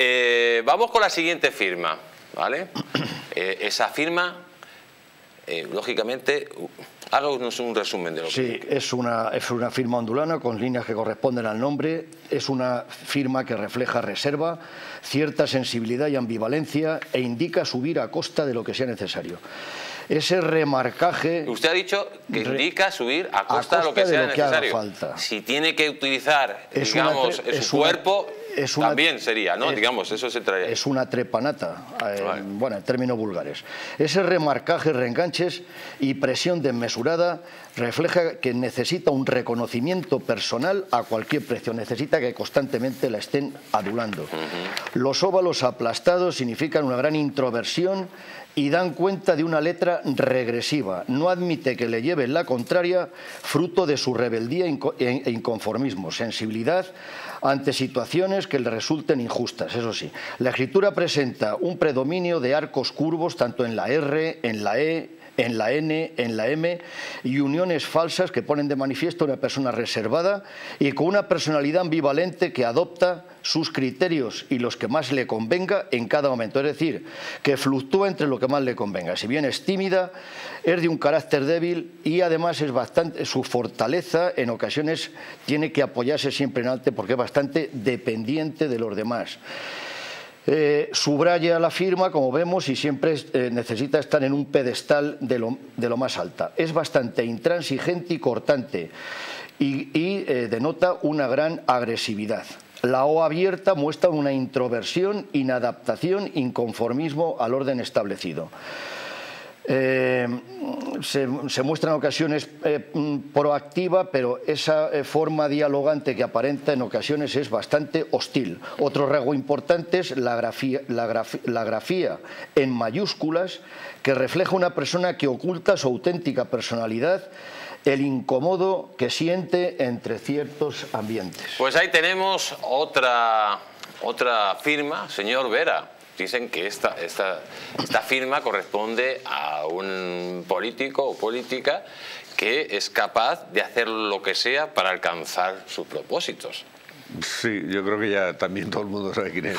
Eh, vamos con la siguiente firma, ¿vale? Eh, esa firma, eh, lógicamente, háganos un resumen de lo sí, que... es una, es una firma ondulana con líneas que corresponden al nombre, es una firma que refleja reserva, cierta sensibilidad y ambivalencia e indica subir a costa de lo que sea necesario ese remarcaje... Usted ha dicho que indica subir a costa, de lo que sea necesario. falta. Si tiene que utilizar, digamos, su cuerpo, también sería, ¿no? digamos, eso se trae. Es una trepanata, eh, bueno, en términos vulgares. Ese remarcaje, reenganches y presión desmesurada refleja que necesita un reconocimiento personal a cualquier precio, necesita que constantemente la estén adulando. Los óvalos aplastados significan una gran introversión y dan cuenta de una letra regresiva. No admite que le lleven la contraria, fruto de su rebeldía e, e inconformismo, sensibilidad ante situaciones que le resulten injustas, eso sí. La escritura presenta un predominio de arcos curvos tanto en la R, en la E, en la N, en la M y uniones falsas que ponen de manifiesto una persona reservada y con una personalidad ambivalente que adopta sus criterios y los que más le convenga en cada momento. Es decir, que fluctúa entre lo que más le convenga. Si bien es tímida, es de un carácter débil y además es bastante su fortaleza en ocasiones tiene que apoyarse siempre en alto porque es bastante dependiente de los demás. Eh, subraya la firma, como vemos, y siempre eh, necesita estar en un pedestal de lo, más alta. Es bastante intransigente y cortante y, eh, denota una gran agresividad. La O abierta muestra una introversión, inadaptación, inconformismo al orden establecido. Eh, se, muestra en ocasiones eh, proactiva, pero esa eh, forma dialogante que aparenta en ocasiones es bastante hostil. Otro rasgo importante es la grafía, la grafía en mayúsculas que refleja una persona que oculta su auténtica personalidad el incómodo que siente entre ciertos ambientes. Pues ahí tenemos otra, otra firma, señor Vera dicen que esta, esta, esta firma corresponde a un político o política que es capaz de hacer lo que sea para alcanzar sus propósitos. Sí, yo creo que ya también todo el mundo sabe quién es.